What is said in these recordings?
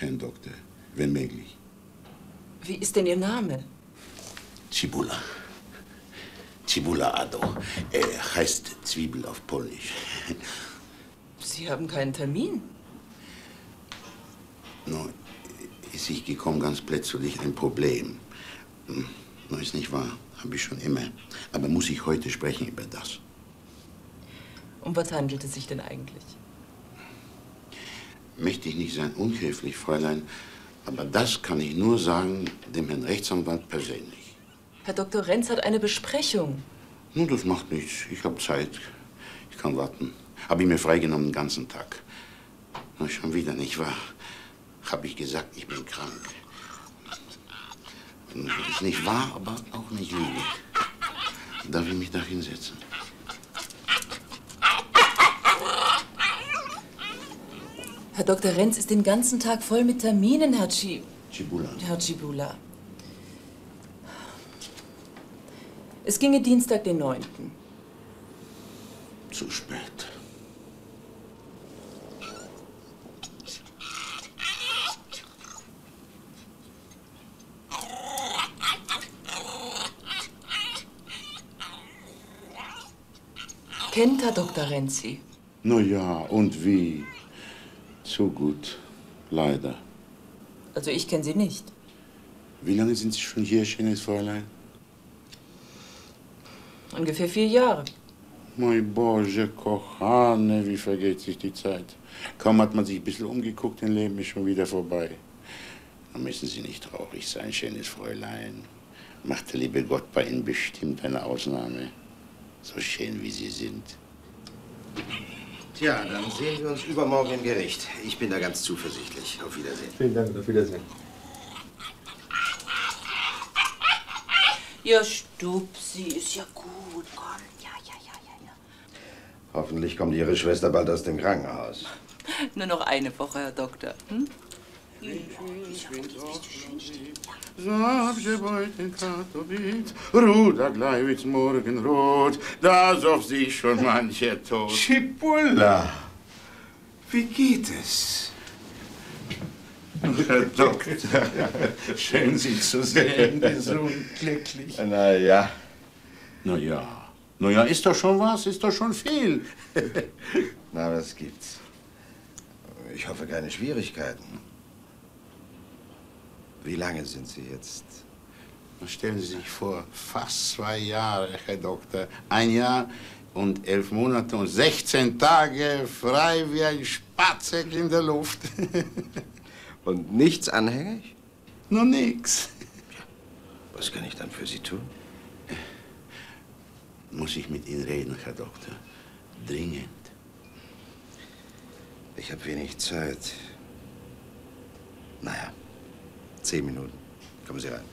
Herrn Doktor, wenn möglich. Wie ist denn Ihr Name? Cibula. Cibula Ado. Er heißt Zwiebel auf Polnisch. Sie haben keinen Termin. No, ist sich gekommen ganz plötzlich ein Problem. Hm, no, ist nicht wahr. Habe ich schon immer. Aber muss ich heute sprechen über das? Um was handelt es sich denn eigentlich? Möchte ich nicht sein unhöflich, Fräulein, aber das kann ich nur sagen dem Herrn Rechtsanwalt persönlich. Herr Dr. Renz hat eine Besprechung. Nun, das macht nichts. Ich habe Zeit. Ich kann warten. Habe ich mir freigenommen den ganzen Tag. Na, schon wieder nicht wahr? Habe ich gesagt, ich bin krank. Das ist nicht wahr, aber auch nicht Lüge. Darf ich mich da hinsetzen? Herr Dr. Renz ist den ganzen Tag voll mit Terminen, Herr Chi... Cibula. Herr Cibula. Es ginge Dienstag, den 9. Zu spät. Kennt Herr Dr. Renz Sie? Na ja, und wie? Zu gut. Leider. Also ich kenne Sie nicht. Wie lange sind Sie schon hier, schönes Fräulein? Ungefähr vier Jahre. Mein Boże, kochane, wie vergeht sich die Zeit. Kaum hat man sich ein bisschen umgeguckt, dein Leben ist schon wieder vorbei. Da müssen Sie nicht traurig sein, schönes Fräulein. Macht der liebe Gott bei Ihnen bestimmt eine Ausnahme. So schön, wie Sie sind. Tja, dann sehen wir uns übermorgen im Gericht. Ich bin da ganz zuversichtlich. Auf Wiedersehen. Vielen Dank auf Wiedersehen. Ja, Stupsi, ist ja gut. Komm, ja, ja, ja, ja, ja. Hoffentlich kommt Ihre Schwester bald aus dem Krankenhaus. Nur noch eine Woche, Herr Doktor. Hm? Zawsze Beuten Katowic, Ruda Gleiwitz Morgenrot, da soff sich schon mancher tot. Schipula, wie geht es? Herr Doktor, schön Sie zu sehen, gesund, glücklich. Na ja. Na ja, na ja, ist doch schon was, ist doch schon viel. Na, was gibt's? Ich hoffe, keine Schwierigkeiten. Wie lange sind Sie jetzt? Stellen Sie sich vor, fast zwei Jahre, Herr Doktor. Ein Jahr und elf Monate und 16 Tage frei wie ein Spatzek in der Luft. Und nichts anhängig? Nur nix. Was kann ich dann für Sie tun? Muss ich mit Ihnen reden, Herr Doktor? Dringend. Ich habe wenig Zeit. Naja, zehn Minuten. Kommen Sie rein.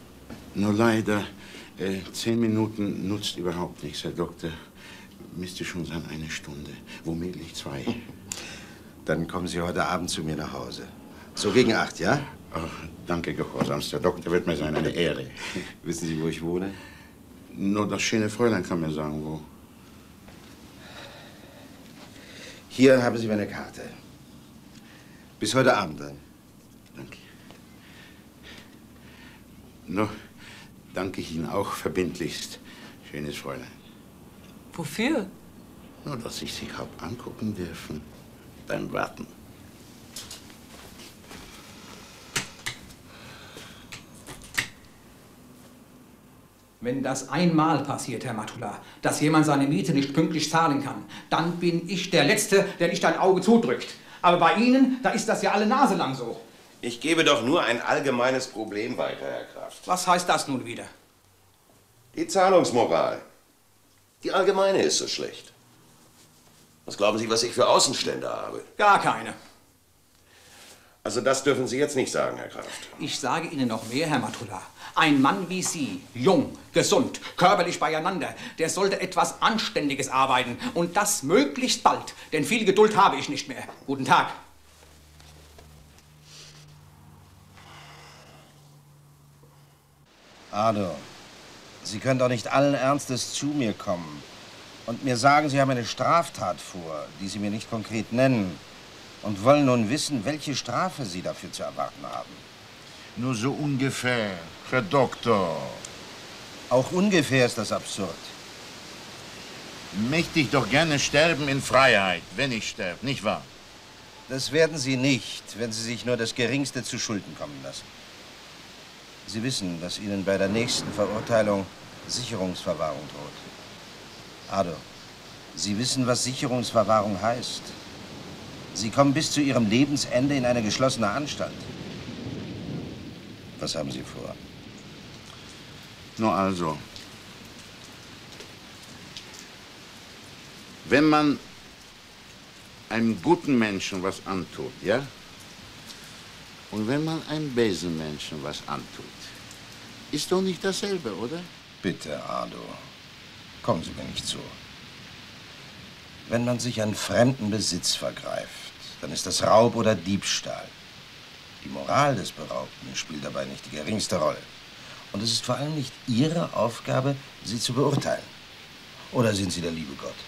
Nur leider, äh, zehn Minuten nutzt überhaupt nichts, Herr Doktor. Müsste schon sein eine Stunde, womöglich zwei. Dann kommen Sie heute Abend zu mir nach Hause. So gegen acht, ja? Ach, danke, gehorsamst Herr Doktor, wird mir sein eine Ehre. Wissen Sie, wo ich wohne? Nur das schöne Fräulein kann mir sagen, wo. Hier haben Sie meine Karte. Bis heute Abend dann. Danke. Nur danke ich Ihnen auch verbindlichst, schönes Fräulein. Wofür? Nur, dass ich Sie hab angucken dürfen beim Warten. Wenn das einmal passiert, Herr Matula, dass jemand seine Miete nicht pünktlich zahlen kann, dann bin ich der Letzte, der nicht ein Auge zudrückt. Aber bei Ihnen, da ist das ja alle Nase lang so. Ich gebe doch nur ein allgemeines Problem weiter, Herr Kraft. Was heißt das nun wieder? Die Zahlungsmoral. Die allgemeine ist so schlecht. Was glauben Sie, was ich für Außenstände habe? Gar keine. Also das dürfen Sie jetzt nicht sagen, Herr Kraft. Ich sage Ihnen noch mehr, Herr Matula. Ein Mann wie Sie, jung, gesund, körperlich beieinander, der sollte etwas Anständiges arbeiten. Und das möglichst bald, denn viel Geduld habe ich nicht mehr. Guten Tag. Ado, Sie können doch nicht allen Ernstes zu mir kommen. und mir sagen, Sie haben eine Straftat vor, die Sie mir nicht konkret nennen, und wollen nun wissen, welche Strafe Sie dafür zu erwarten haben. Nur so ungefähr, Herr Doktor. Auch ungefähr ist das absurd. Möchte ich doch gerne sterben in Freiheit, wenn ich sterbe, nicht wahr? Das werden Sie nicht, wenn Sie sich nur das Geringste zu Schulden kommen lassen. Sie wissen, dass Ihnen bei der nächsten Verurteilung Sicherungsverwahrung droht. Ado, Sie wissen, was Sicherungsverwahrung heißt. Sie kommen bis zu Ihrem Lebensende in eine geschlossene Anstalt. Was haben Sie vor? Nur also. Wenn man einem guten Menschen was antut, ja? Und wenn man einem bösen Menschen was antut, ist doch nicht dasselbe, oder? Bitte, Ado. Kommen Sie mir nicht zu. Wenn man sich an fremden Besitz vergreift, dann ist das Raub oder Diebstahl. Die Moral des Beraubten spielt dabei nicht die geringste Rolle. Und es ist vor allem nicht Ihre Aufgabe, sie zu beurteilen. Oder sind Sie der liebe Gott?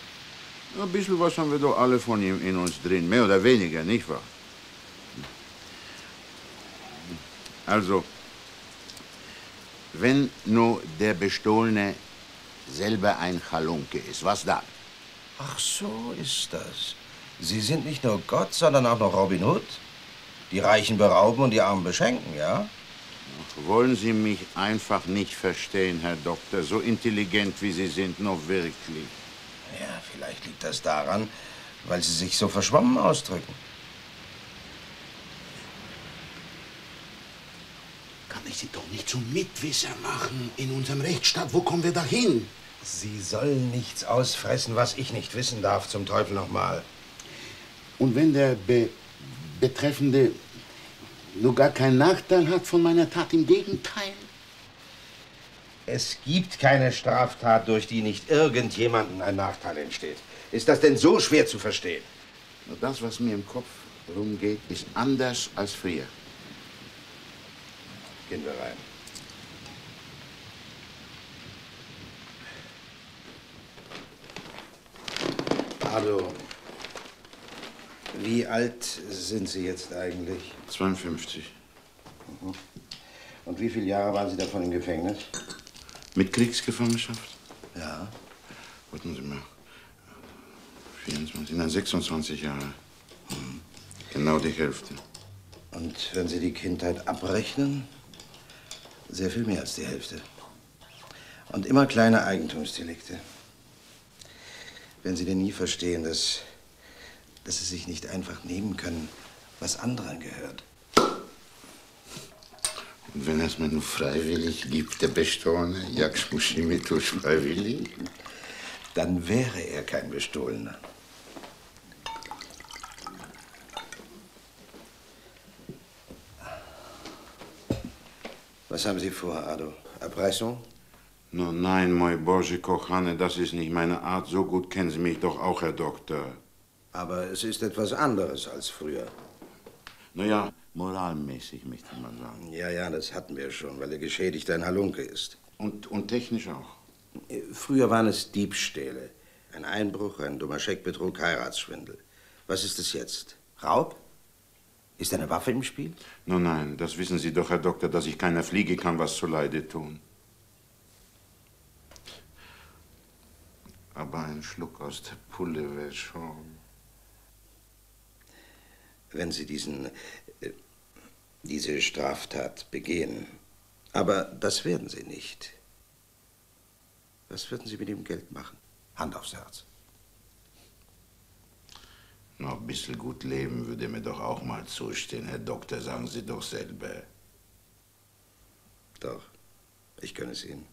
Ein bisschen was haben wir doch alle von ihm in uns drin, mehr oder weniger, nicht wahr? Also, wenn nur der Bestohlene selber ein Halunke ist, was dann? Ach, so ist das. Sie sind nicht nur Gott, sondern auch noch Robin Hood. Die Reichen berauben und die Armen beschenken, ja? Wollen Sie mich einfach nicht verstehen, Herr Doktor, so intelligent wie Sie sind, noch wirklich? Ja, vielleicht liegt das daran, weil Sie sich so verschwommen ausdrücken. Ich Sie doch nicht zum Mitwisser machen in unserem Rechtsstaat. Wo kommen wir da hin? Sie sollen nichts ausfressen, was ich nicht wissen darf, zum Teufel nochmal. Und wenn der Be Betreffende nur gar keinen Nachteil hat von meiner Tat, im Gegenteil? Es gibt keine Straftat, durch die nicht irgendjemandem ein Nachteil entsteht. Ist das denn so schwer zu verstehen? Nur das, was mir im Kopf rumgeht, ist anders als früher. Gehen wir rein. Ado, wie alt sind Sie jetzt eigentlich? 52. Und wie viele Jahre waren Sie davon im Gefängnis? Mit Kriegsgefangenschaft? Ja. Warten Sie mal. 24, nein, 26 Jahre. Genau die Hälfte. Und wenn Sie die Kindheit abrechnen, sehr viel mehr als die Hälfte. Und immer kleine Eigentumsdelikte. Wenn Sie denn nie verstehen, dass, dass Sie sich nicht einfach nehmen können, was anderen gehört. Und wenn es mir nur freiwillig gibt, der Bestohlene, jagst muss ich mit durch freiwillig? Dann wäre er kein Bestohlener. Was haben Sie vor, Ado? Abreißung? No, nein, moi Boże kochane, das ist nicht meine Art. So gut kennen Sie mich doch auch, Herr Doktor. Aber es ist etwas anderes als früher. Naja, moralmäßig möchte mal sagen. Ja, ja, das hatten wir schon, weil der Geschädigte ein Halunke ist. Und, und technisch auch. Früher waren es Diebstähle. Ein Einbruch, ein dummer Scheckbetrug, Heiratsschwindel. Was ist es jetzt? Raub? Ist eine Waffe im Spiel? No, nein, das wissen Sie doch, Herr Doktor, dass ich keiner Fliege kann was zuleide tun. Aber ein Schluck aus der Pulle wäre schon. Wenn Sie diesen, äh, diese Straftat begehen. Aber das werden Sie nicht. Was würden Sie mit dem Geld machen? Hand aufs Herz. Noch ein bisschen gut leben würde mir doch auch mal zustehen, Herr Doktor, sagen Sie doch selber. Doch, ich gönne es Ihnen.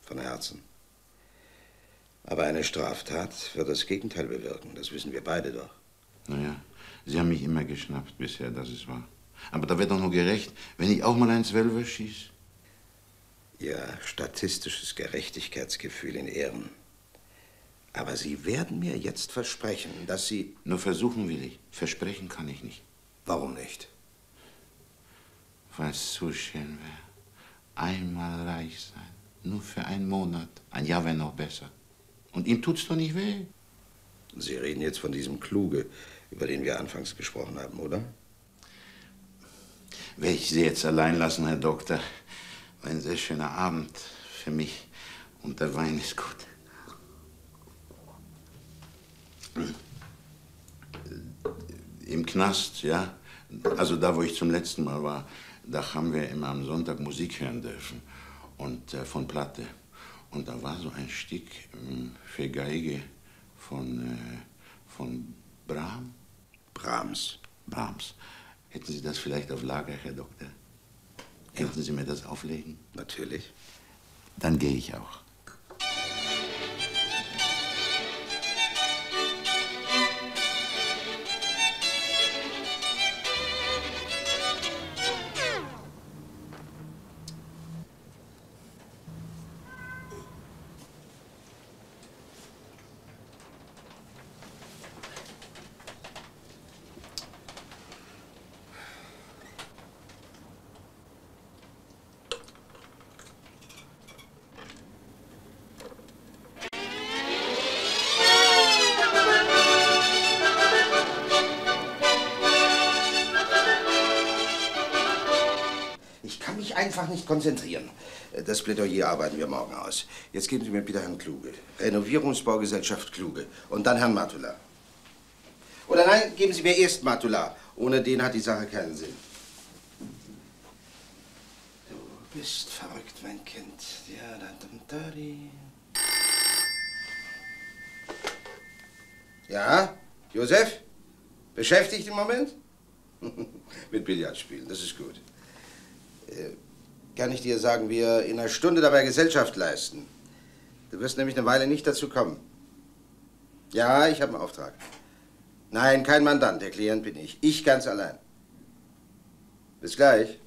Von Herzen. Aber eine Straftat wird das Gegenteil bewirken, das wissen wir beide doch. Naja, Sie haben mich immer geschnappt bisher, das ist wahr. Aber da wird doch nur gerecht, wenn ich auch mal einen Zwölfer schieß. Ihr statistisches Gerechtigkeitsgefühl in Ehren. Aber Sie werden mir jetzt versprechen, dass Sie... Nur versuchen will ich. Versprechen kann ich nicht. Warum nicht? Weil es zu schön wäre. Einmal reich sein. Nur für einen Monat. Ein Jahr wäre noch besser. Und ihm tut's doch nicht weh. Sie reden jetzt von diesem Kluge, über den wir anfangs gesprochen haben, oder? Will ich Sie jetzt allein lassen, Herr Doktor? Ein sehr schöner Abend für mich. Und der Wein ist gut. Im Knast, ja. Also da, wo ich zum letzten Mal war, da haben wir immer am Sonntag Musik hören dürfen. Und äh, von Platte. Und da war so ein Stück äh, für Geige von, äh, von Brahm. Brahms. Brahms. Hätten Sie das vielleicht auf Lager, Herr Doktor? Könnten Sie mir das auflegen? Natürlich. Dann gehe ich auch. Ich kann mich einfach nicht konzentrieren. Das Plädoyer arbeiten wir morgen aus. Jetzt geben Sie mir bitte Herrn Kluge. Renovierungsbaugesellschaft Kluge. Und dann Herrn Matula. Oder nein, geben Sie mir erst Matula. Ohne den hat die Sache keinen Sinn. Du bist verrückt, mein Kind. Ja, da, da, da. Ja, Josef? Beschäftigt im Moment? Mit Billard spielen, das ist gut. Äh, Kann ich dir sagen, wir in einer Stunde dabei Gesellschaft leisten. Du wirst nämlich eine Weile nicht dazu kommen. Ja, ich habe einen Auftrag. Nein, kein Mandant, der Klient bin ich. Ich ganz allein. Bis gleich.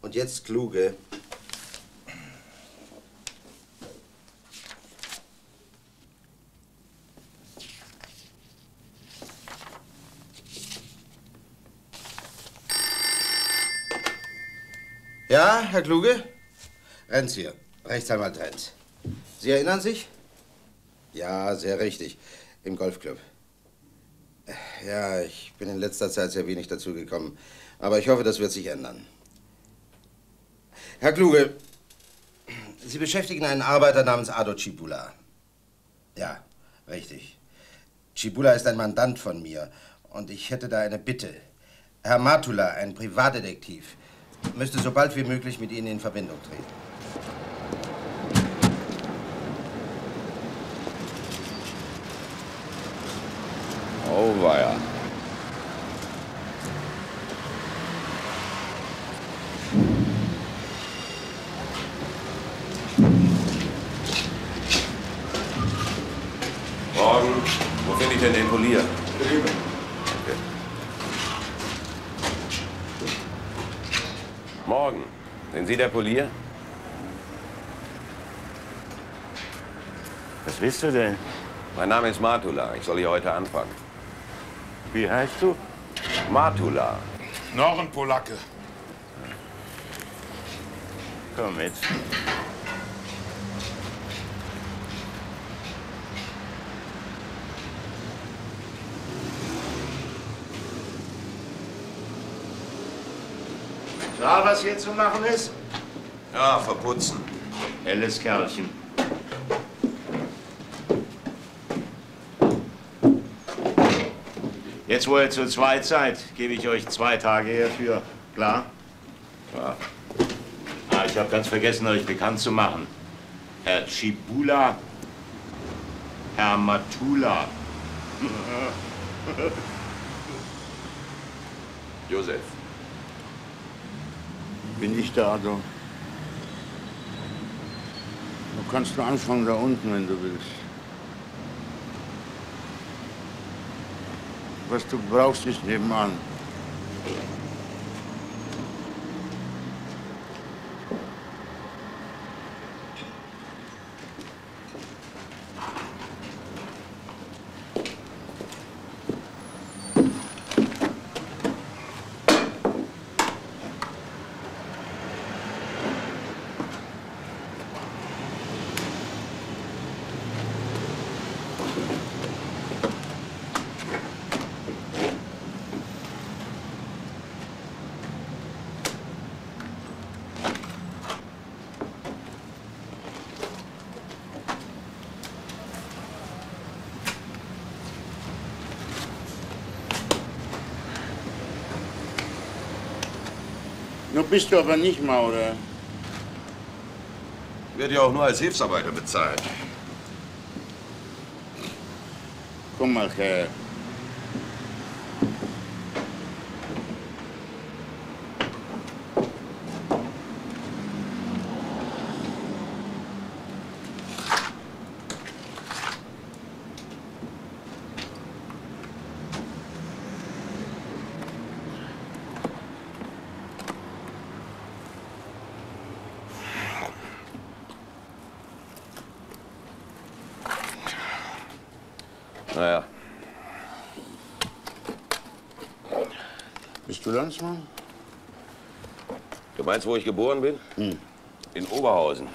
Und jetzt kluge. Ja, Herr Kluge? Renz hier, Rechtsanwalt Renz. Sie erinnern sich? Ja, sehr richtig. Im Golfclub. Ja, ich bin in letzter Zeit sehr wenig dazu gekommen. Aber ich hoffe, das wird sich ändern. Herr Kluge, Sie beschäftigen einen Arbeiter namens Ado Cipula. Ja, richtig. Cipula ist ein Mandant von mir und ich hätte da eine Bitte. Herr Matula, ein Privatdetektiv, müsste so bald wie möglich mit Ihnen in Verbindung treten. Oh, weia. Morgen. Wo finde ich denn den Polier? Morgen. Sind Sie der Polier? Was willst du denn? Mein Name ist Matula. Ich soll hier heute anfangen. Wie heißt du? Matula. Noch ein Polacke. Komm mit. Klar, was hier zu machen ist? Ja, verputzen. Helles Kerlchen. Jetzt, wo ihr zu zweit seid, gebe ich euch zwei Tage hierfür. Klar? Ja. Ah, ich habe ganz vergessen, euch bekannt zu machen. Herr Chibula, Herr Matula. Josef. Bin ich da, Ado? Du kannst nur anfangen da unten, wenn du willst. Was du brauchst, ist nebenan. Bist du aber nicht Maurer. Ich werde ja auch nur als Hilfsarbeiter bezahlt. Komm mal her. Naja, Bist du Landsmann? Du meinst, wo ich geboren bin? In Oberhausen.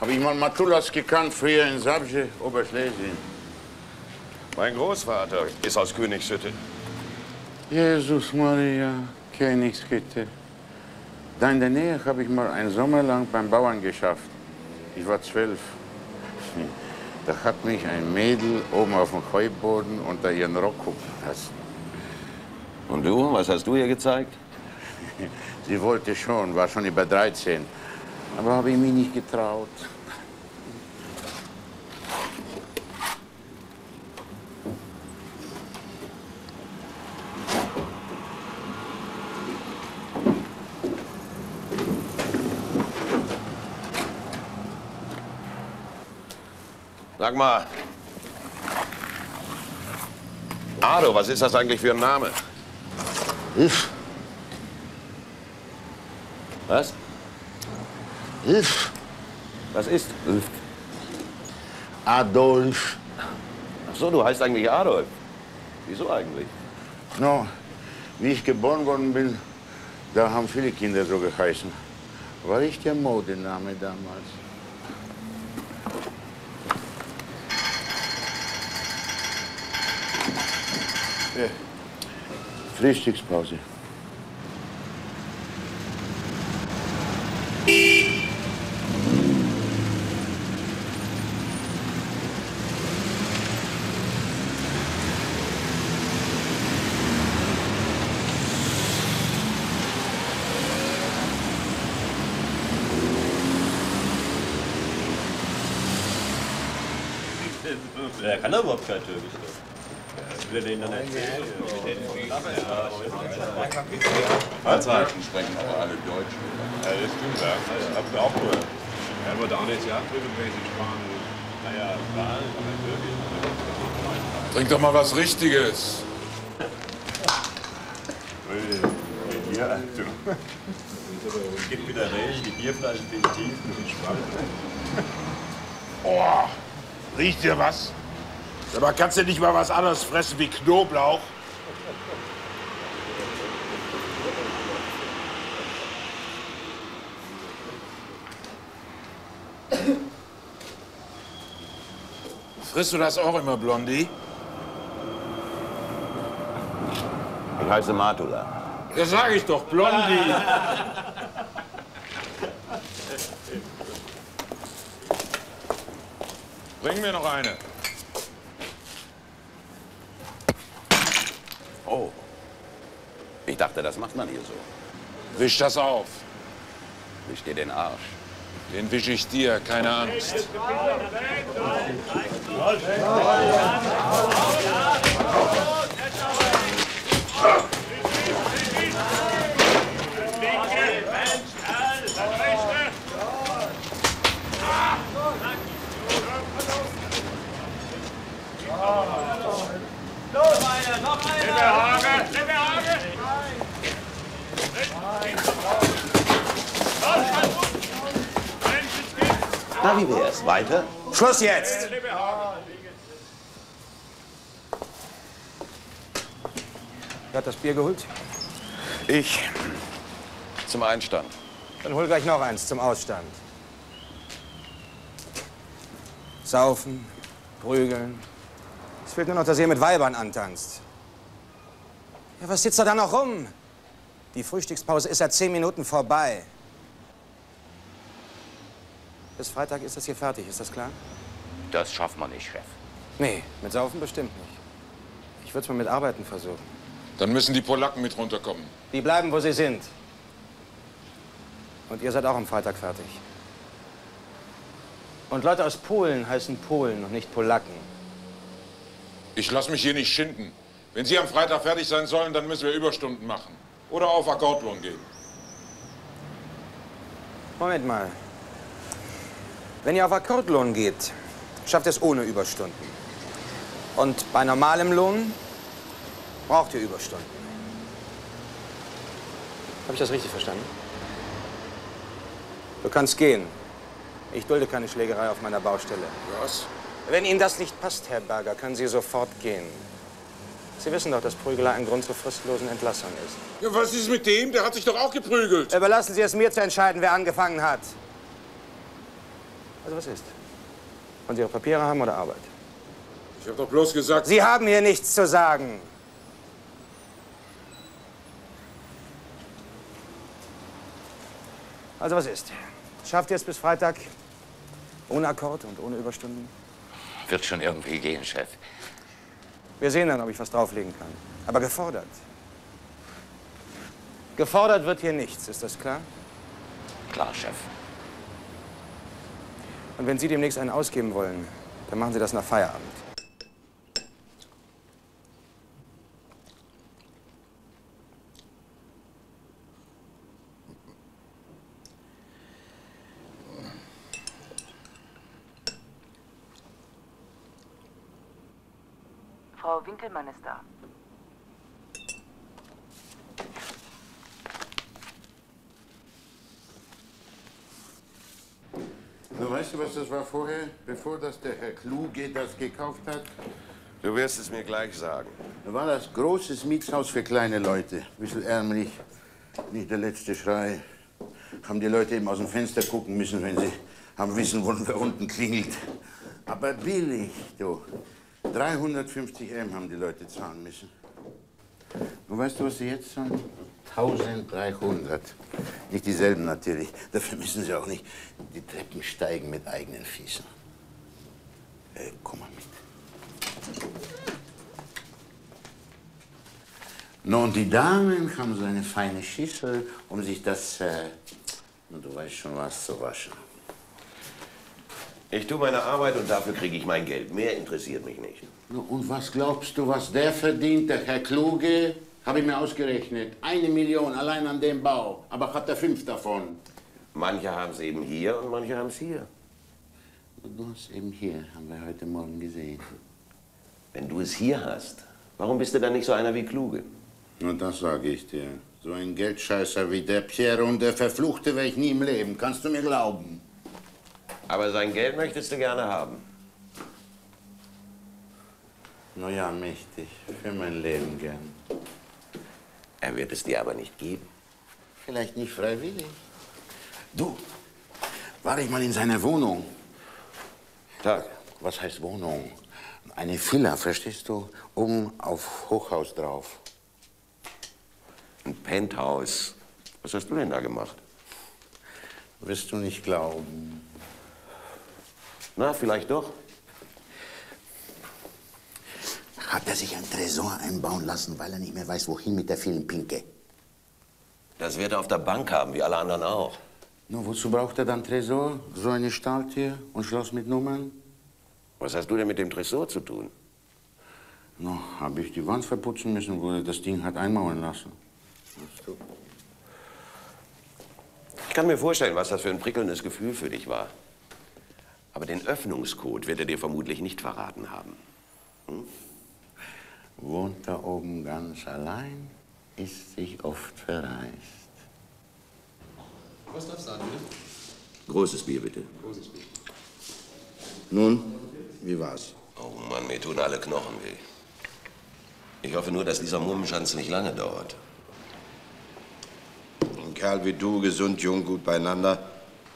Habe ich mal Matulas gekannt, früher in Sabje, Oberschlesien. Mein Großvater ist aus Königshütte. Jesus Maria, Königskitte. Da in der Nähe habe ich mal einen Sommer lang beim Bauern geschafft. Ich war zwölf. Da hat mich ein Mädel oben auf dem Heuboden unter ihren Rock gucken lassen. Und du, was hast du ihr gezeigt? Sie wollte schon, war schon über 13. Aber habe ich mich nicht getraut. Sag mal. Ado, was ist das eigentlich für ein Name? Hilf, Was? hilf, Was ist? Adolf. Ach so, du heißt eigentlich Adolf. Wieso eigentlich? No, wie ich geboren worden bin, da haben viele Kinder so geheißen. War ich der Modename damals. Frühstückspause. Der kann überhaupt kein Türkisch. Anzeichen sprechen aber alle Deutsch. Ja, das stimmt, ja. Das habt ihr auch gehört. Er wird auch nicht irgendwelche Sprachen. Naja, Wahlen, aber. Trink doch mal was Richtiges. Ja, du. Es gibt wieder Regen, die Bierflaschen sind tief und spannend. Oh, riecht dir was? Aber kannst du nicht mal was anderes fressen wie Knoblauch? Frisst du das auch immer, Blondie? Ich heiße Matula. Ja, sag ich doch, Blondie. Bring mir noch eine. Oh. Ich dachte, das macht man hier so. Wisch das auf. Wisch dir den Arsch. Den wisch ich dir, keine Angst. Na, wie wär's? Weiter? Schluss jetzt! Wer hat das Bier geholt? Ich. Zum Einstand. Dann hol gleich noch eins zum Ausstand. Saufen, prügeln. Es fehlt nur noch, dass ihr mit Weibern antanzt. Ja, was sitzt da noch rum? Die Frühstückspause ist seit zehn Minuten vorbei. Bis Freitag ist das hier fertig, ist das klar? Das schafft man nicht, Chef. Nee, mit Saufen bestimmt nicht. Ich würde es mal mit Arbeiten versuchen. Dann müssen die Polacken mit runterkommen. Die bleiben, wo sie sind. Und ihr seid auch am Freitag fertig. Und Leute aus Polen heißen Polen und nicht Polacken. Ich lasse mich hier nicht schinden. Wenn Sie am Freitag fertig sein sollen, dann müssen wir Überstunden machen. Oder auf Akkordlohn gehen. Moment mal. Wenn ihr auf Akkordlohn geht, schafft ihr es ohne Überstunden. Und bei normalem Lohn braucht ihr Überstunden. Habe ich das richtig verstanden? Du kannst gehen. Ich dulde keine Schlägerei auf meiner Baustelle. Was? Wenn Ihnen das nicht passt, Herr Berger, können Sie sofort gehen. Sie wissen doch, dass Prügelei ein Grund zur fristlosen Entlassung ist. Ja, was ist mit dem? Der hat sich doch auch geprügelt. Überlassen Sie es mir zu entscheiden, wer angefangen hat. Also was ist? Wollen Sie Ihre Papiere haben oder Arbeit? Ich habe doch bloß gesagt... Sie haben hier nichts zu sagen. Also was ist? Schafft ihr es bis Freitag? Ohne Akkord und ohne Überstunden? Wird schon irgendwie gehen, Chef. Wir sehen dann, ob ich was drauflegen kann. Aber gefordert. Gefordert wird hier nichts, ist das klar? Klar, Chef. Und wenn Sie demnächst einen ausgeben wollen, dann machen Sie das nach Feierabend. Winkelmann ist da. Na, weißt du, was das war vorher, bevor das der Herr Kluge das gekauft hat? Du wirst es mir gleich sagen. Da war das großes Mietshaus für kleine Leute. Bisschen ärmlich, nicht der letzte Schrei. Haben die Leute eben aus dem Fenster gucken müssen, wenn sie haben wissen wollen, wer unten klingelt. Aber billig, du. 350 M haben die Leute zahlen müssen. Und weißt du, was sie jetzt zahlen? 1300. Nicht dieselben natürlich. Dafür müssen sie auch nicht die Treppen steigen mit eigenen Füßen. Äh, komm mal mit. No, und die Damen haben so eine feine Schüssel, um sich das, äh, du weißt schon was, zu waschen. Ich tue meine Arbeit und dafür kriege ich mein Geld. Mehr interessiert mich nicht. Na, und was glaubst du, was der verdient, der Herr Kluge? Habe ich mir ausgerechnet. Eine Million allein an dem Bau. Aber hat er fünf davon. Manche haben es eben hier und manche haben es hier. Du hast eben hier, haben wir heute Morgen gesehen. Wenn du es hier hast, warum bist du dann nicht so einer wie Kluge? Und das sage ich dir. So ein Geldscheißer wie der Pierre und der Verfluchte wäre ich nie im Leben. Kannst du mir glauben? Aber sein Geld möchtest du gerne haben. Na ja, mächtig. Für mein Leben gern. Er wird es dir aber nicht geben. Vielleicht nicht freiwillig. Du, war ich mal in seiner Wohnung? Tag. Was heißt Wohnung? Eine Villa, verstehst du? Oben auf Hochhaus drauf. Ein Penthouse. Was hast du denn da gemacht? Wirst du nicht glauben. Na, vielleicht doch. Hat er sich ein Tresor einbauen lassen, weil er nicht mehr weiß, wohin mit der vielen Pinke? Das wird er auf der Bank haben, wie alle anderen auch. Nur wozu braucht er dann Tresor? So eine Stahltür und Schloss mit Nummern? Was hast du denn mit dem Tresor zu tun? No, habe ich die Wand verputzen müssen, wo er das Ding hat einmauern lassen. Ich kann mir vorstellen, was das für ein prickelndes Gefühl für dich war. Aber den Öffnungscode wird er dir vermutlich nicht verraten haben. Hm? Wohnt da oben ganz allein, ist sich oft verreist. Was darf's sein, bitte? Großes Bier, bitte. Großes Bier. Nun, wie war's? Oh Mann, mir tun alle Knochen weh. Ich hoffe nur, dass dieser Mummenschanz nicht lange dauert. Ein Kerl wie du, gesund, jung, gut beieinander,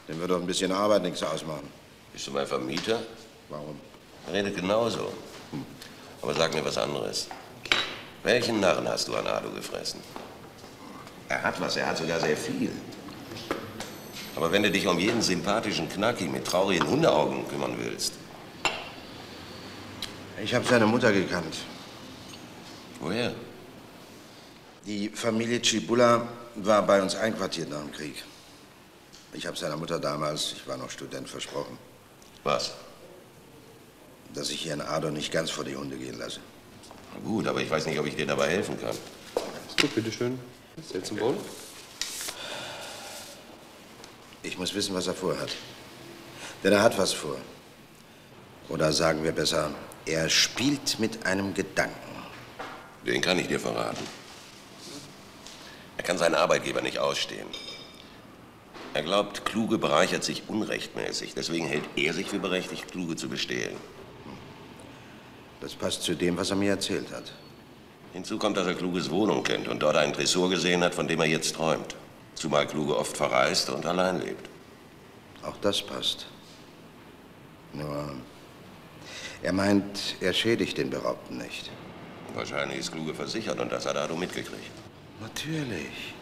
dem wird doch ein bisschen Arbeit nichts ausmachen. Bist du mein Vermieter? Warum? Er redet genauso. Hm. Aber sag mir was anderes. Welchen Narren hast du an Ado gefressen? Er hat was, er hat sogar sehr viel. Aber wenn du dich um jeden sympathischen Knacki mit traurigen Hundeaugen kümmern willst, Ich habe seine Mutter gekannt. Woher? Die Familie Cibula war bei uns einquartiert nach dem Krieg. Ich habe seiner Mutter damals, ich war noch Student, versprochen. Was? Dass ich Ihren Ador nicht ganz vor die Hunde gehen lasse. Na gut, aber ich weiß nicht, ob ich dir dabei helfen kann. Ist gut, bitteschön. Jetzt zum Boden. Ich muss wissen, was er vorhat. Denn er hat was vor. Oder sagen wir besser, er spielt mit einem Gedanken. Den kann ich dir verraten. Er kann seinen Arbeitgeber nicht ausstehen. Er glaubt, Kluge bereichert sich unrechtmäßig. Deswegen hält er sich für berechtigt, Kluge zu bestehlen. Das passt zu dem, was er mir erzählt hat. Hinzu kommt, dass er Kluges Wohnung kennt und dort einen Tresor gesehen hat, von dem er jetzt träumt. Zumal Kluge oft verreist und allein lebt. Auch das passt. Nur, er meint, er schädigt den Beraubten nicht. Wahrscheinlich ist Kluge versichert und das hat Ado mitgekriegt. Natürlich.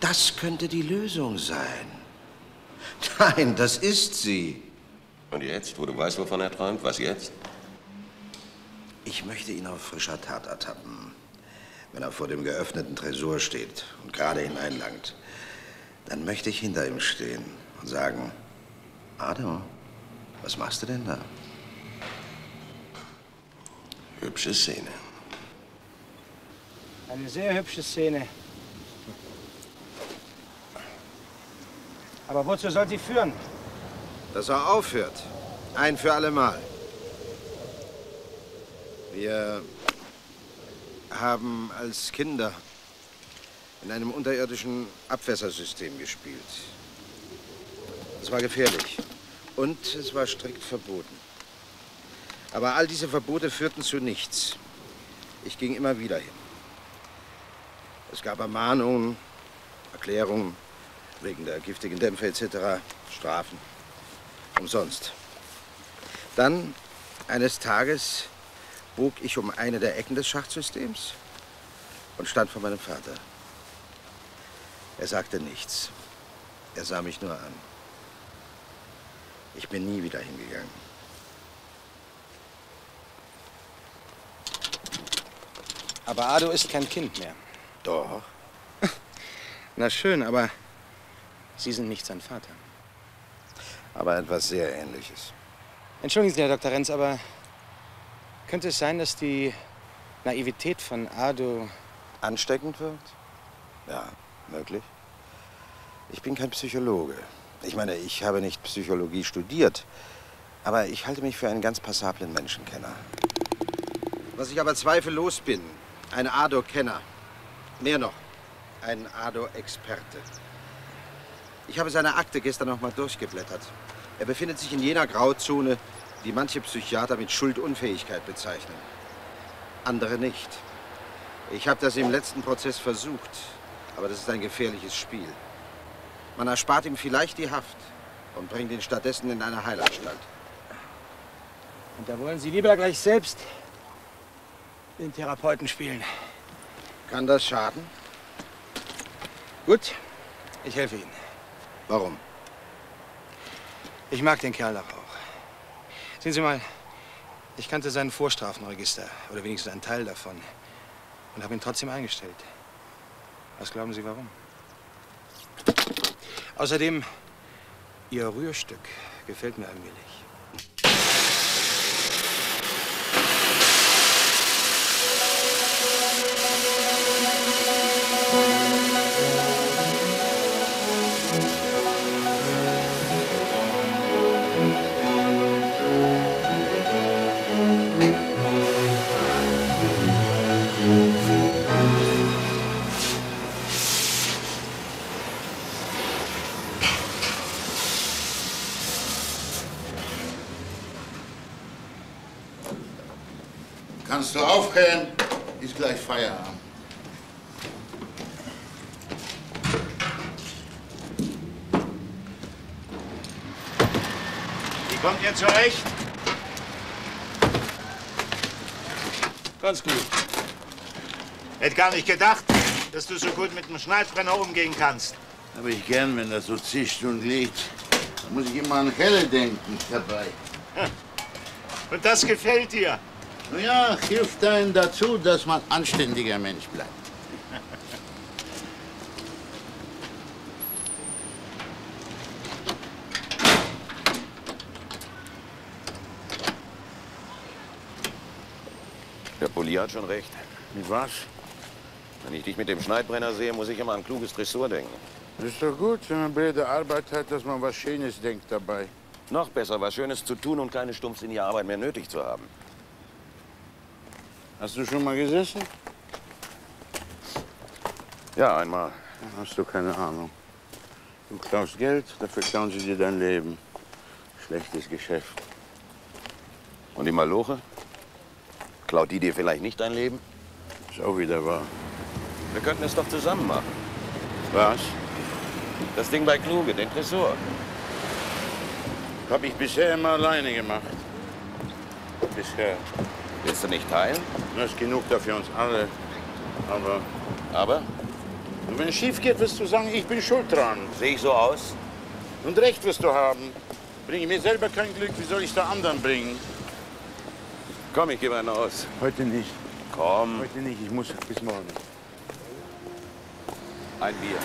Das könnte die Lösung sein. Nein, das ist sie. Und jetzt, wo du weißt, wovon er träumt, was jetzt? Ich möchte ihn auf frischer Tat ertappen. Wenn er vor dem geöffneten Tresor steht und gerade hineinlangt, dann möchte ich hinter ihm stehen und sagen, Ado, was machst du denn da? Hübsche Szene. Eine sehr hübsche Szene. Aber wozu soll sie führen? Dass er aufhört. Ein für alle Mal. Wir haben als Kinder in einem unterirdischen Abwässersystem gespielt. Es war gefährlich und es war strikt verboten. Aber all diese Verbote führten zu nichts. Ich ging immer wieder hin. Es gab Ermahnungen, Erklärungen wegen der giftigen Dämpfe etc., Strafen. Umsonst. Dann, eines Tages, bog ich um eine der Ecken des Schachtsystems und stand vor meinem Vater. Er sagte nichts. Er sah mich nur an. Ich bin nie wieder hingegangen. Aber Ado ist kein Kind mehr. Doch. Na schön, aber Sie sind nicht sein Vater. Aber etwas sehr Ähnliches. Entschuldigen Sie, Herr Dr. Renz, aber könnte es sein, dass die Naivität von Ado Ansteckend wird? Ja, möglich. Ich bin kein Psychologe. Ich meine, ich habe nicht Psychologie studiert. Aber ich halte mich für einen ganz passablen Menschenkenner. Was ich aber zweifellos bin, ein Ado-Kenner. Mehr noch, ein Ado-Experte. Ich habe seine Akte gestern noch mal durchgeblättert. Er befindet sich in jener Grauzone, die manche Psychiater mit Schuldunfähigkeit bezeichnen. Andere nicht. Ich habe das im letzten Prozess versucht, aber das ist ein gefährliches Spiel. Man erspart ihm vielleicht die Haft und bringt ihn stattdessen in eine Heilanstalt. Und da wollen Sie lieber gleich selbst den Therapeuten spielen. Kann das schaden? Gut, ich helfe Ihnen. Warum? Ich mag den Kerl doch auch. Sehen Sie mal, ich kannte sein Vorstrafenregister, oder wenigstens einen Teil davon, und habe ihn trotzdem eingestellt. Was glauben Sie, warum? Außerdem, Ihr Rührstück gefällt mir allmählich. Kannst du aufhören? Ist gleich Feierabend. Wie kommt ihr zurecht? Ganz gut. Hätte gar nicht gedacht, dass du so gut mit dem Schneidbrenner umgehen kannst. Aber ich gern, wenn das so zischt und liegt. Da muss ich immer an Helle denken dabei. Und das gefällt dir? Ja, hilft einem dazu, dass man anständiger Mensch bleibt. Der Polier hat schon recht. Mit was? Wenn ich dich mit dem Schneidbrenner sehe, muss ich immer an ein kluges Tresor denken. Das ist doch gut, wenn man blöde Arbeit hat, dass man was Schönes denkt dabei. Noch besser, was Schönes zu tun und keine stumpfsinnige Arbeit mehr nötig zu haben. Hast du schon mal gesessen? Ja, einmal. Hast du keine Ahnung. Du klaust Geld, dafür klauen sie dir dein Leben. Schlechtes Geschäft. Und die Maloche? Klaut die dir vielleicht nicht dein Leben? Ist auch wieder wahr. Wir könnten es doch zusammen machen. Was? Das Ding bei Kluge, den Tresor. Hab ich bisher immer alleine gemacht. Bisher. Willst du nicht teilen? Das ist genug da für uns alle. Aber Aber? und wenn es schief geht, wirst du sagen, ich bin schuld dran. Sehe ich so aus? Und recht wirst du haben. Bringe ich mir selber kein Glück, wie soll ich es da anderen bringen? Komm, ich gebe einen aus. Heute nicht. Komm, Heute nicht, ich muss bis morgen. ein Bier.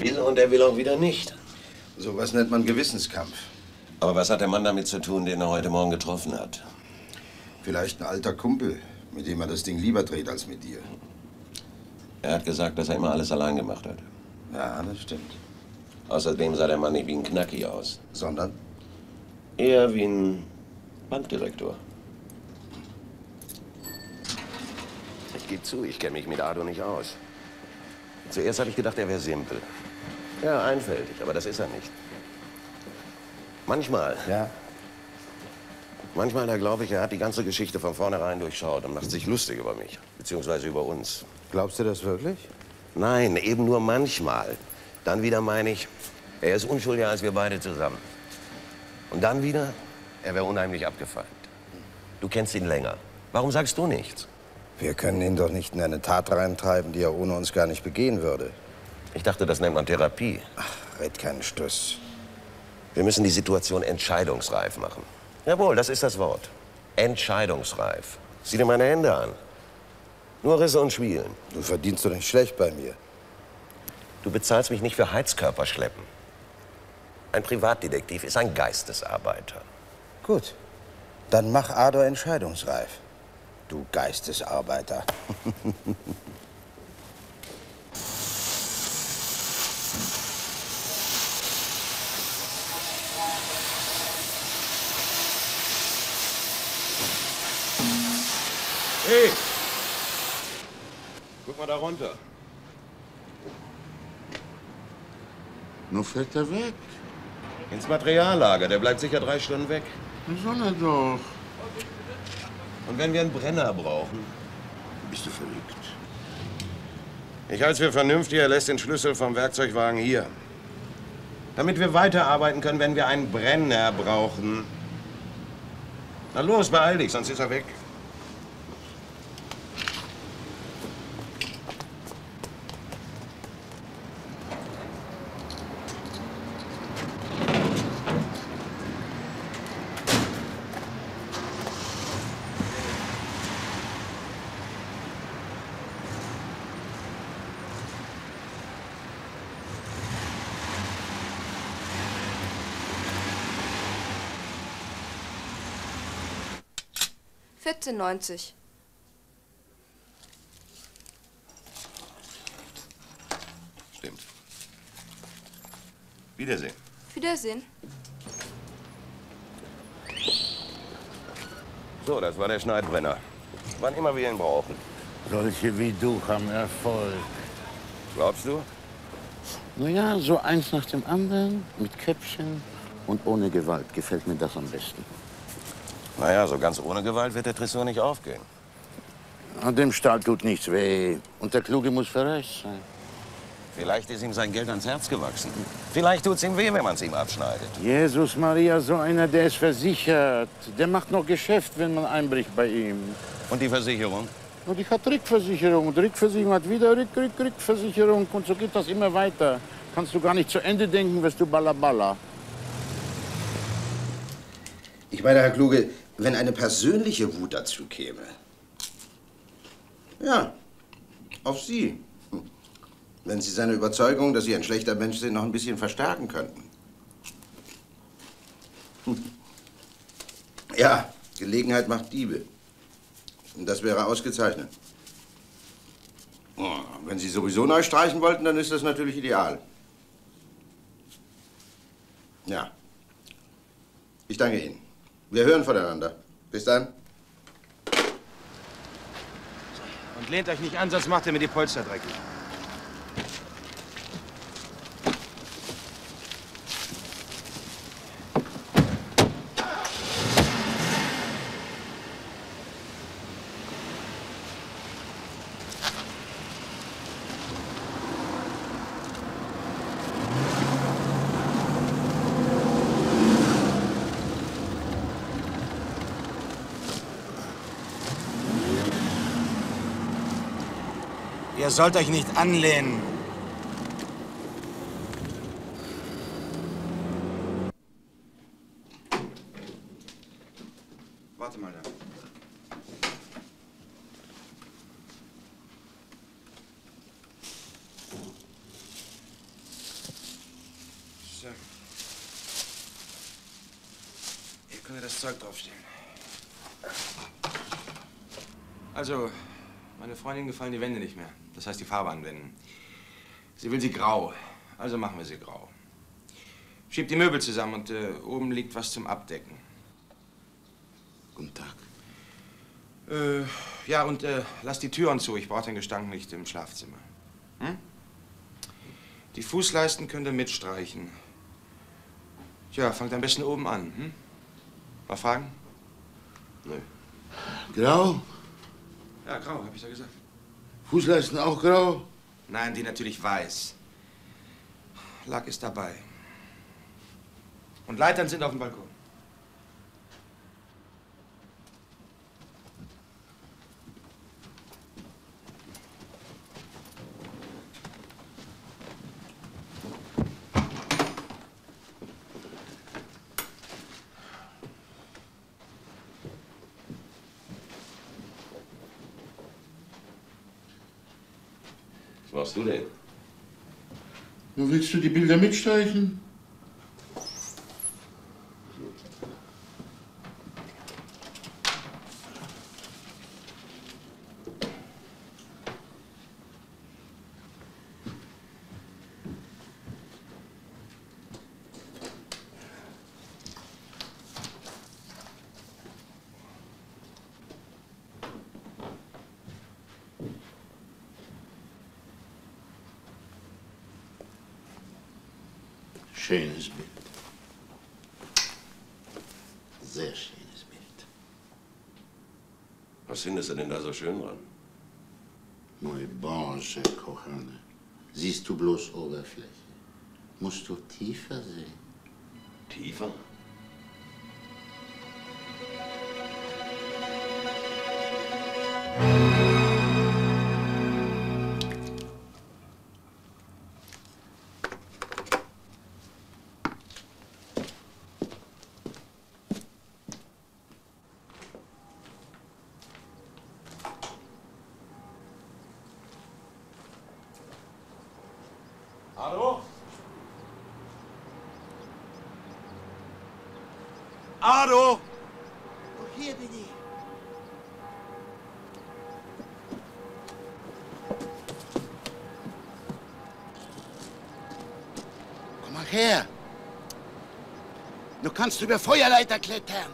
Will und er will auch wieder nicht. Sowas nennt man Gewissenskampf. Aber was hat der Mann damit zu tun, den er heute Morgen getroffen hat? Vielleicht ein alter Kumpel, mit dem er das Ding lieber dreht als mit dir. Er hat gesagt, dass er immer alles allein gemacht hat. Ja, das stimmt. Außerdem sah der Mann nicht wie ein Knacki aus. Sondern? Eher wie ein Bankdirektor. Ich gebe zu, ich kenne mich mit Ado nicht aus. Zuerst habe ich gedacht, er wäre simpel. Ja, einfältig, aber das ist er nicht. Manchmal. Ja. Manchmal, da glaube ich, er hat die ganze Geschichte von vornherein durchschaut und macht sich lustig über mich, beziehungsweise über uns. Glaubst du das wirklich? Nein, eben nur manchmal. Dann wieder meine ich, er ist unschuldiger als wir beide zusammen. Und dann wieder, er wäre unheimlich abgefallen. Du kennst ihn länger. Warum sagst du nichts? Wir können ihn doch nicht in eine Tat reintreiben, die er ohne uns gar nicht begehen würde. Ich dachte, das nennt man Therapie. Ach, red keinen Stuss. Wir müssen die Situation entscheidungsreif machen. Jawohl, das ist das Wort. Entscheidungsreif. Sieh dir meine Hände an. Nur Risse und Schwielen. Du verdienst doch nicht schlecht bei mir. Du bezahlst mich nicht für Heizkörperschleppen. Ein Privatdetektiv ist ein Geistesarbeiter. Gut. Dann mach Ador entscheidungsreif. Du Geistesarbeiter. Hey! Guck mal da runter. Nur fällt er weg. Ins Materiallager. Der bleibt sicher drei Stunden weg. Soll er doch. Und wenn wir einen Brenner brauchen? Bist du verrückt? Ich halte es für vernünftig, er lässt den Schlüssel vom Werkzeugwagen hier. Damit wir weiterarbeiten können, wenn wir einen Brenner brauchen. Na los, beeil dich, sonst ist er weg. Vierzehnneunzig. Stimmt. Wiedersehen. Wiedersehen. So, das war der Schneidbrenner. Wann immer wir ihn brauchen. Solche wie du haben Erfolg. Glaubst du? Naja, so eins nach dem anderen, mit Käppchen und ohne Gewalt gefällt mir das am besten. Naja, so ganz ohne Gewalt wird der Tresor nicht aufgehen. An dem Stahl tut nichts weh. Und der Kluge muss verrecht sein. Vielleicht ist ihm sein Geld ans Herz gewachsen. Vielleicht tut's ihm weh, wenn man es ihm abschneidet. Jesus Maria, so einer, der ist versichert. Der macht noch Geschäft, wenn man einbricht bei ihm. Und die Versicherung? Und ich hat Rückversicherung. Und Rückversicherung hat wieder Rück, Rück, Rückversicherung. Und so geht das immer weiter. Kannst du gar nicht zu Ende denken, wirst du Ballaballa. Ich meine, Herr Kluge, wenn eine persönliche Wut dazu käme. Ja, auf Sie. Wenn Sie seine Überzeugung, dass Sie ein schlechter Mensch sind, noch ein bisschen verstärken könnten. Hm. Ja, Gelegenheit macht Diebe. Und das wäre ausgezeichnet. Oh, Wenn Sie sowieso neu streichen wollten, dann ist das natürlich ideal. Ja. Ich danke Ihnen. Wir hören voneinander. Bis dann. Und lehnt euch nicht an, sonst macht ihr mir die Polster dreckig. Ihr sollt euch nicht anlehnen. Warte mal da. So. Hier könnt ihr das Zeug draufstellen. Also, meine Freundin gefallen die Wände nicht mehr. Das heißt, die Farbe anwenden. Sie will sie grau. Also machen wir sie grau. Schiebt die Möbel zusammen und äh, oben liegt was zum Abdecken. Guten Tag. Äh, ja, und äh, lass die Türen zu. Ich brauche den Gestank nicht im Schlafzimmer. Hm? Die Fußleisten könnt ihr mitstreichen. Tja, fangt am besten oben an. Hm? Mal fragen? Nö. Grau? Ja, grau, hab ich ja gesagt. Fußleisten auch grau? Nein, die natürlich weiß. Lack ist dabei. Und Leitern sind auf dem Balkon. machst du denn? Willst du die Bilder mitstreichen? Schönes Bild. Sehr schönes Bild. Was findest du denn da so schön dran? Mój Boże, kochany. Siehst du bloß Oberfläche? Musst du tiefer sehen. Tiefer? Hallo? Du kannst über Feuerleiter klettern.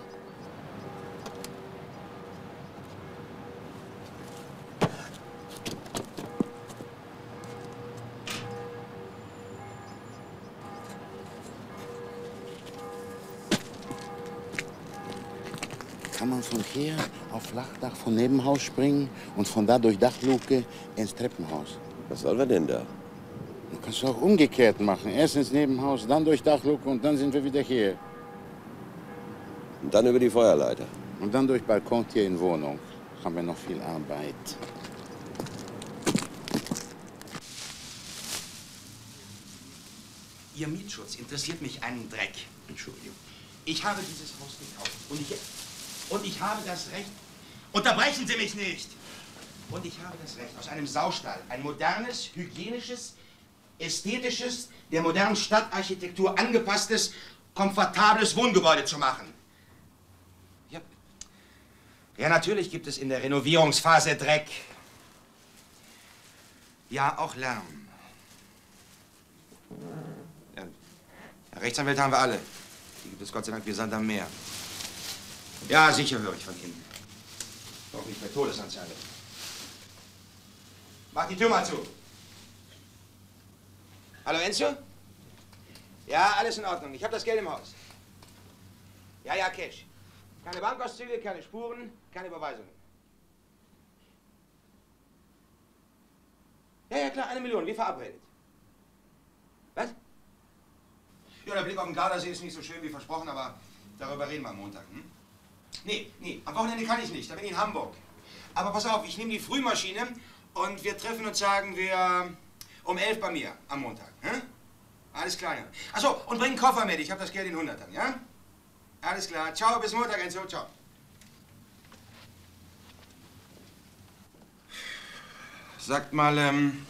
Kann man von hier auf Flachdach vom Nebenhaus springen und von da durch Dachluke ins Treppenhaus. Was soll wir denn da? Du kannst auch umgekehrt machen. Erst ins Nebenhaus, dann durch Dachluke und dann sind wir wieder hier. Und dann über die Feuerleiter. Und dann durch Balkon hier in Wohnung. Haben wir noch viel Arbeit. Ihr Mietschutz interessiert mich einen Dreck. Entschuldigung. Ich habe dieses Haus gekauft und ich, und ich habe das Recht. Unterbrechen Sie mich nicht! Und ich habe das Recht, aus einem Saustall ein modernes, hygienisches, ästhetisches, der modernen Stadtarchitektur angepasstes, komfortables Wohngebäude zu machen. Ja, natürlich gibt es in der Renovierungsphase Dreck. Ja, auch Lärm. Ja, Rechtsanwälte haben wir alle. Die gibt es Gott sei Dank wie Sand am Meer. Ja, sicher höre ich von Ihnen. Doch nicht mehr Todesanzeige. Mach die Tür mal zu. Hallo, Enzo? Ja, alles in Ordnung. Ich habe das Geld im Haus. Ja, ja, Cash. Keine Bankauszüge, keine Spuren, keine Überweisungen. Ja, ja, klar, eine Million, wie verabredet. Was? Ja, der Blick auf den Gardasee ist nicht so schön wie versprochen, aber darüber reden wir am Montag. Hm? Nee, nee, am Wochenende kann ich nicht, da bin ich in Hamburg. Aber pass auf, ich nehme die Frühmaschine und wir treffen uns, sagen wir, um elf bei mir am Montag. Hm? Alles klar, ja. Achso, und bring einen Koffer mit, ich habe das Geld in Hundertern, ja? Alles klar, ciao, bis Montag, Enzo, ciao. Sagt mal, ähm,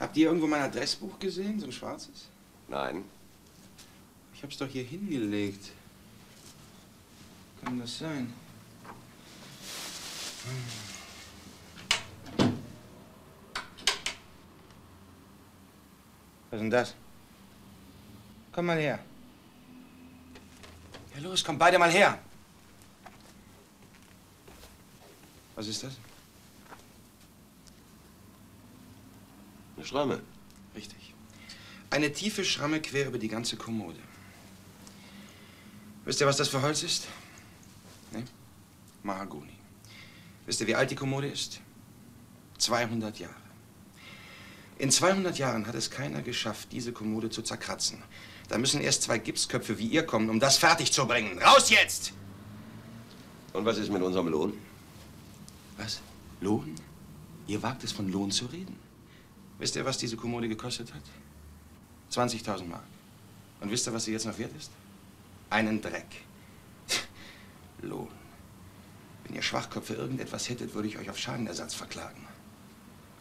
habt ihr irgendwo mein Adressbuch gesehen, so ein schwarzes? Nein. Ich hab's doch hier hingelegt. Kann das sein? Was ist denn das? Komm mal her. Ja, los, kommt beide mal her. Was ist das? Eine Schramme. Richtig. Eine tiefe Schramme quer über die ganze Kommode. Wisst ihr, was das für Holz ist? Ne? Mahagoni. Wisst ihr, wie alt die Kommode ist? 200 Jahre. In 200 Jahren hat es keiner geschafft, diese Kommode zu zerkratzen. Da müssen erst zwei Gipsköpfe wie ihr kommen, um das fertig zu bringen. Raus jetzt! Und was ist mit unserem Lohn? Was? Lohn? Ihr wagt es, von Lohn zu reden. Wisst ihr, was diese Kommode gekostet hat? 20.000 Mark. Und wisst ihr, was sie jetzt noch wert ist? Einen Dreck. Lohn. Wenn ihr Schwachköpfe irgendetwas hättet, würde ich euch auf Schadenersatz verklagen.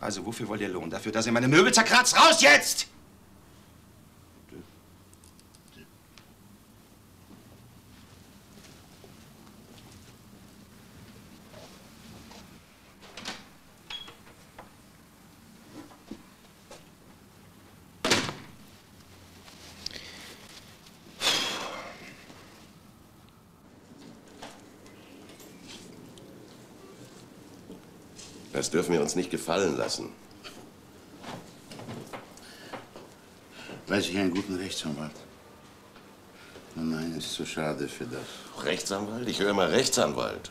Also, wofür wollt ihr Lohn? Dafür, dass ihr meine Möbel zerkratzt? Raus jetzt! Dürfen wir uns nicht gefallen lassen. Weiß ich einen guten Rechtsanwalt? Oh nein, ist zu schade für das. Rechtsanwalt? Ich höre immer Rechtsanwalt.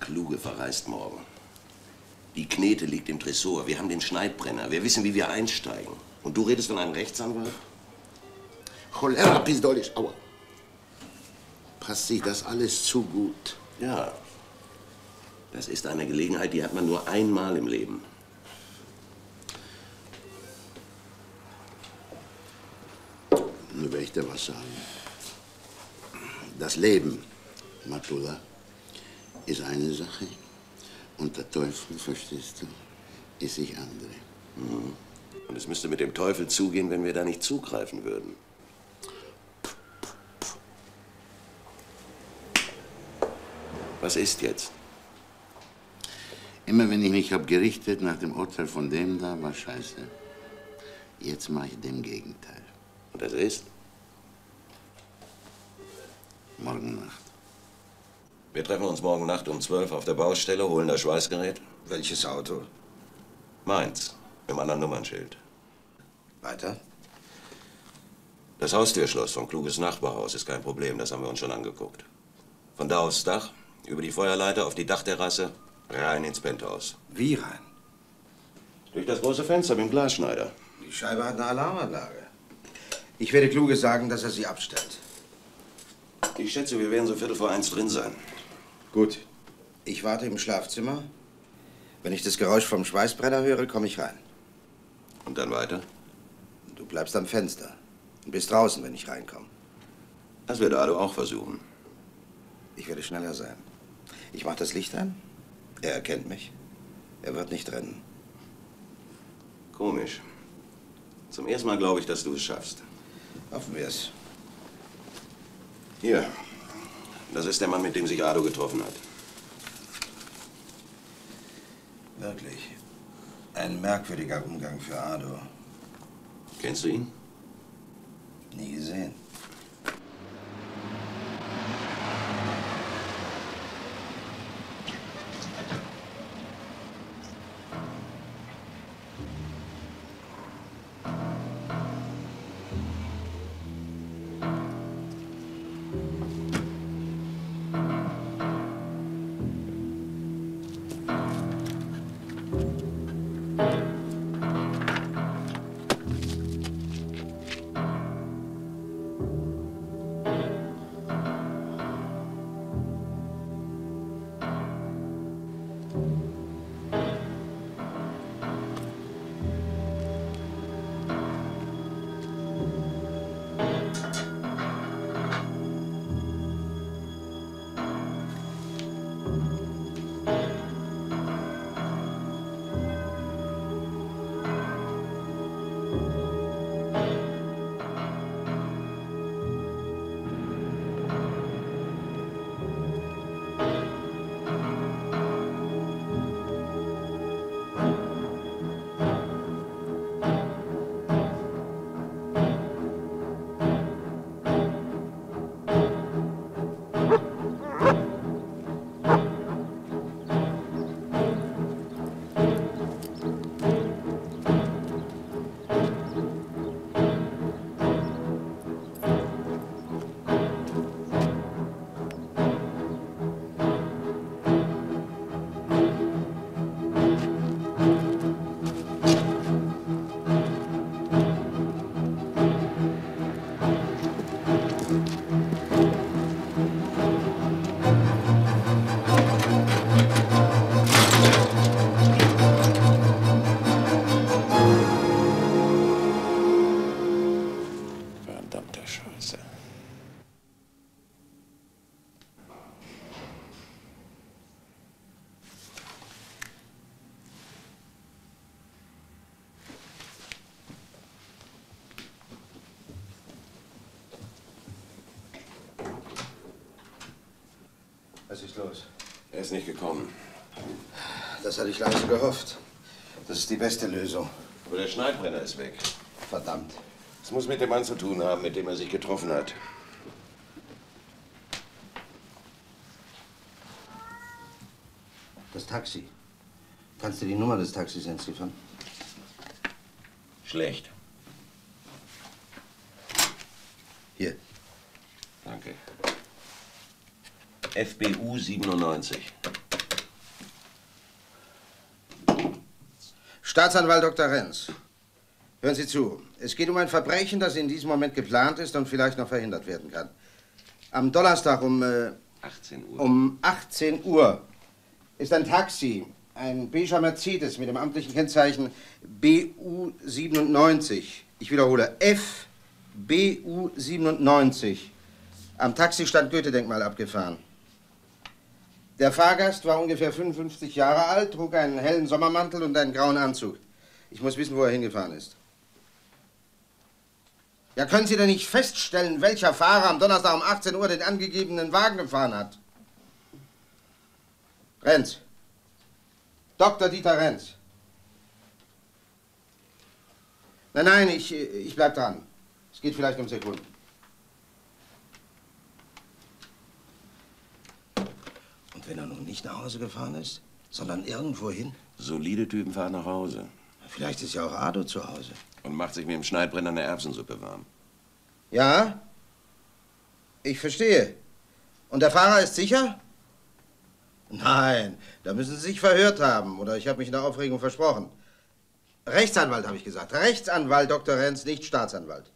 Kluge verreist morgen. Die Knete liegt im Tresor. Wir haben den Schneidbrenner. Wir wissen, wie wir einsteigen. Und du redest von einem Rechtsanwalt? Cholera, Pistolisch, aua. Passt sich das alles zu gut? Ja. Das ist eine Gelegenheit, die hat man nur einmal im Leben. Nur werde ich dir was sagen. Das Leben, Matula, ist eine Sache und der Teufel, verstehst du, ist sich andere. Mhm. Und es müsste mit dem Teufel zugehen, wenn wir da nicht zugreifen würden. Was ist jetzt? Immer wenn ich mich hab gerichtet nach dem Urteil von dem da, war scheiße. Jetzt mache ich dem Gegenteil. Und das ist? Morgen Nacht. Wir treffen uns morgen Nacht um 12 auf der Baustelle, holen das Schweißgerät. Welches Auto? Meins, mit dem anderen Nummernschild. Weiter? Das Haustürschloss vom Kluges Nachbarhaus ist kein Problem, das haben wir uns schon angeguckt. Von da aufs Dach, über die Feuerleiter auf die Dachterrasse, rein ins Penthouse. Wie rein? Durch das große Fenster mit dem Glasschneider. Die Scheibe hat eine Alarmanlage. Ich werde Kluge sagen, dass er sie abstellt. Ich schätze, wir werden so Viertel vor eins drin sein. Gut. Ich warte im Schlafzimmer. Wenn ich das Geräusch vom Schweißbrenner höre, komme ich rein. Und dann weiter? Du bleibst am Fenster und bist draußen, wenn ich reinkomme. Das wird Ado auch versuchen. Ich werde schneller sein. Ich mache das Licht an. Er erkennt mich. Er wird nicht rennen. Komisch. Zum ersten Mal glaube ich, dass du es schaffst. Hoffen wir es. Hier. Das ist der Mann, mit dem sich Ado getroffen hat. Wirklich. Ein merkwürdiger Umgang für Ado. Kennst du ihn? Nie gesehen. Was ist los? Er ist nicht gekommen. Das hatte ich leise gehofft. Das ist die beste Lösung. Aber der Schneidbrenner ist weg. Verdammt. Es muss mit dem Mann zu tun haben, mit dem er sich getroffen hat. Das Taxi. Kannst du die Nummer des Taxis entziffern? Schlecht. Hier. Danke. FBU 97. Staatsanwalt Dr. Renz. Hören Sie zu. Es geht um ein Verbrechen, das in diesem Moment geplant ist und vielleicht noch verhindert werden kann. Am Donnerstag um, äh, 18 Uhr. um 18 Uhr ist ein Taxi, ein beiger Mercedes mit dem amtlichen Kennzeichen BU 97. Ich wiederhole, FBU 97. Am Taxistand Goethe-Denkmal abgefahren. Der Fahrgast war ungefähr 55 Jahre alt, trug einen hellen Sommermantel und einen grauen Anzug. Ich muss wissen, wo er hingefahren ist. Ja, können Sie denn nicht feststellen, welcher Fahrer am Donnerstag um 18 Uhr den angegebenen Wagen gefahren hat? Renz. Dr. Dieter Renz. Nein, nein, ich, ich bleib dran. Es geht vielleicht um Sekunden. Und wenn er nun nicht nach Hause gefahren ist, sondern irgendwo hin? Solide Typen fahren nach Hause. Vielleicht ist ja auch Ado zu Hause. Und macht sich mit dem Schneidbrenner eine Erbsensuppe warm. Ja? Ich verstehe. Und der Fahrer ist sicher? Nein, da müssen Sie sich verhört haben. Oder ich habe mich in der Aufregung versprochen. Rechtsanwalt, habe ich gesagt. Rechtsanwalt, Dr. Renz, nicht Staatsanwalt.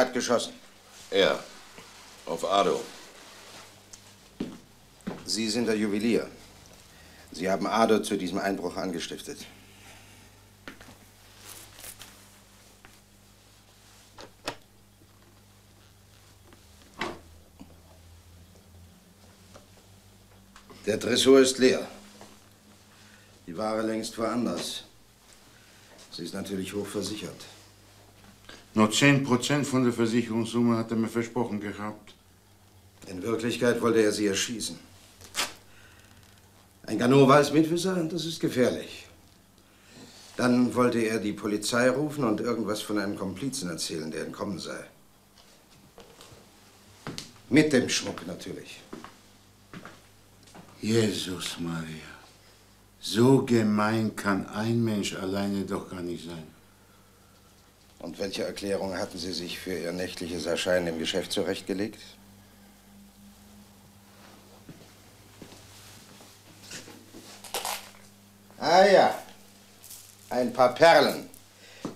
Hat geschossen? Er. Auf Ado. Sie sind der Juwelier. Sie haben Ado zu diesem Einbruch angestiftet. Der Tresor ist leer. Die Ware längst woanders. Sie ist natürlich hochversichert. Nur 10% von der Versicherungssumme hat er mir versprochen gehabt. In Wirklichkeit wollte er sie erschießen. Ein Ganova als Mitwisser, das ist gefährlich. Dann wollte er die Polizei rufen und irgendwas von einem Komplizen erzählen, der entkommen sei. Mit dem Schmuck natürlich. Jesus Maria. So gemein kann ein Mensch alleine doch gar nicht sein. Und welche Erklärung hatten Sie sich für Ihr nächtliches Erscheinen im Geschäft zurechtgelegt? Ah ja, ein paar Perlen,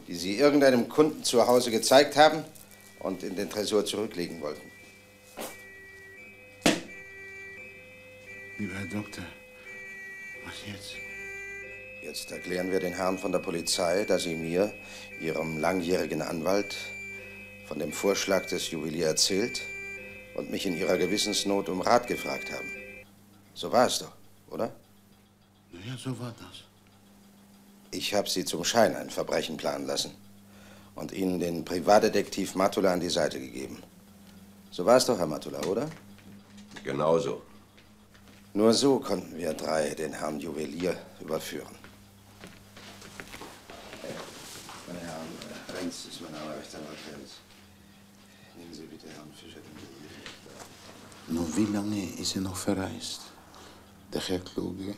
die Sie irgendeinem Kunden zu Hause gezeigt haben und in den Tresor zurücklegen wollten. Lieber Herr Doktor, was jetzt? Jetzt erklären wir den Herrn von der Polizei, dass Sie mir, Ihrem langjährigen Anwalt, von dem Vorschlag des Juweliers erzählt und mich in Ihrer Gewissensnot um Rat gefragt haben. So war es doch, oder? Ja, so war das. Ich habe Sie zum Schein ein Verbrechen planen lassen und Ihnen den Privatdetektiv Matula an die Seite gegeben. So war es doch, Herr Matula, oder? Genauso. Nur so konnten wir drei den Herrn Juwelier überführen. Renz. Nehmen Sie bitte Herrn Fischer Juwelier. Nur wie lange ist er noch verreist? Der Herr Kluge?